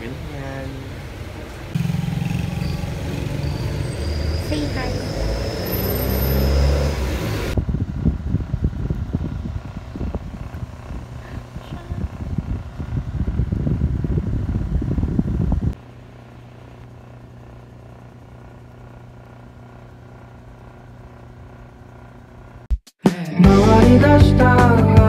ganyan. Say hi. Now I